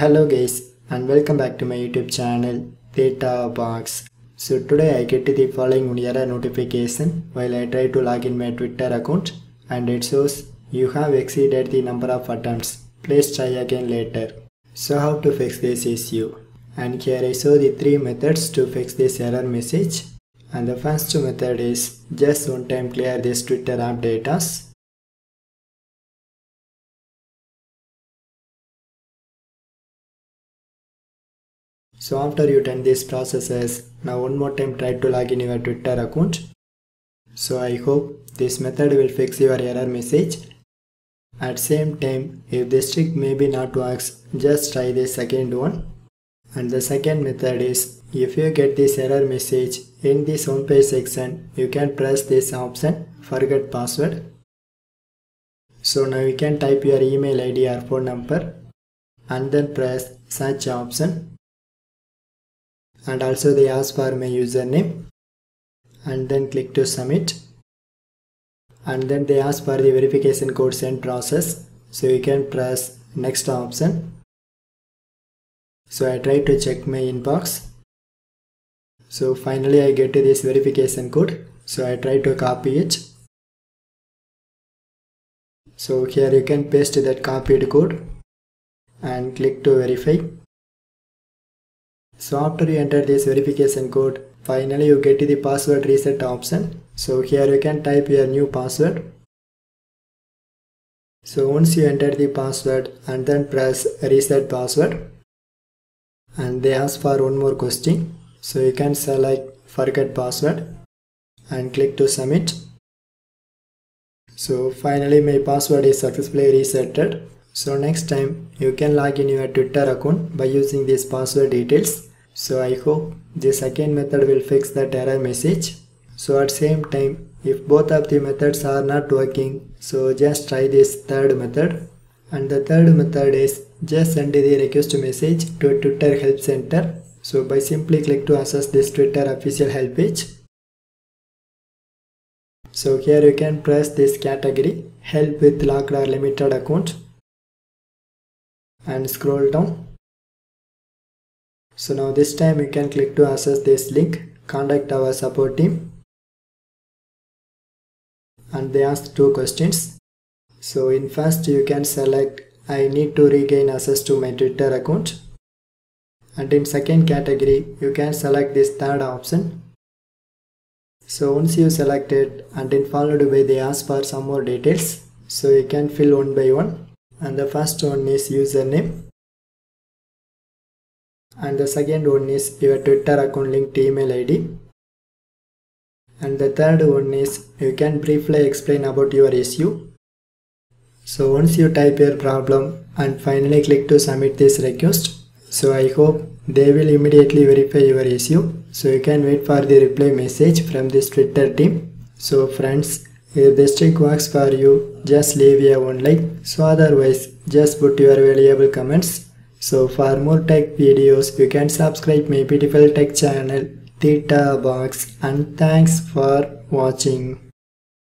Hello guys and welcome back to my YouTube channel Theta Box. So today I get the following error notification while I try to log in my Twitter account and it shows you have exceeded the number of attempts. Please try again later. So how to fix this issue? And here I show the three methods to fix this error message. And the first method is just one time clear this Twitter app data So after you done these processes, now one more time try to log in your Twitter account. So I hope this method will fix your error message. At same time, if this trick maybe not works, just try the second one. And the second method is, if you get this error message in this homepage section, you can press this option, forget password. So now you can type your email ID or phone number and then press search option and also they ask for my username. And then click to submit. And then they ask for the verification code send process. So you can press next option. So I try to check my inbox. So finally I get this verification code. So I try to copy it. So here you can paste that copied code. And click to verify so after you enter this verification code, finally you get to the password reset option. So here you can type your new password. So once you enter the password and then press reset password and they ask for one more question. So you can select forget password and click to submit. So finally my password is successfully resetted. So next time you can log in your Twitter account by using these password details so I hope the second method will fix that error message. So at same time, if both of the methods are not working, so just try this third method. And the third method is just send the request message to Twitter Help Center. So by simply click to access this Twitter official help page. So here you can press this category help with locked or limited account and scroll down so now this time you can click to access this link, contact our support team. And they ask two questions. So in first you can select I need to regain access to my Twitter account. And in second category you can select this third option. So once you select it and then followed by they ask for some more details. So you can fill one by one. And the first one is username and the second one is your Twitter account linked email ID and the third one is you can briefly explain about your issue. So once you type your problem and finally click to submit this request, so I hope they will immediately verify your issue. So you can wait for the reply message from this Twitter team. So friends, if this trick works for you, just leave a one like. So otherwise, just put your valuable comments so for more tech videos, you can subscribe my beautiful tech channel, Theta Box and thanks for watching.